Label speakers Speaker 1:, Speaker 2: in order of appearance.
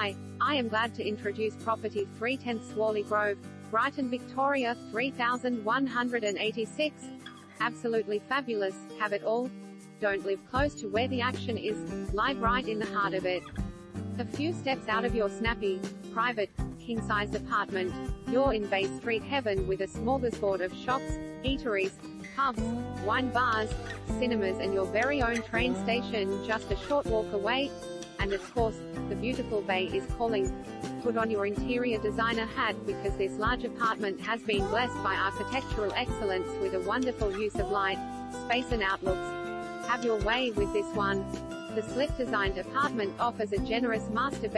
Speaker 1: Hi, I am glad to introduce property 310 Warleigh Grove, Brighton, Victoria 3186. Absolutely fabulous, have it all. Don't live close to where the action is, live right in the heart of it. A few steps out of your snappy, private, king-sized apartment, you're in Bay Street heaven with a smorgasbord of shops, eateries, pubs, wine bars, cinemas and your very own train station just a short walk away. And of course, the beautiful bay is calling. Put on your interior designer hat because this large apartment has been blessed by architectural excellence with a wonderful use of light, space and outlooks. Have your way with this one. The slip designed apartment offers a generous master bed